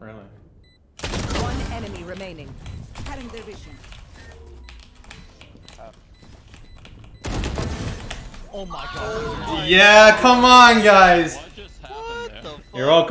Really? One enemy remaining. Cutting their vision. Oh my god. Yeah, come on, guys. What just happened there? You're welcome.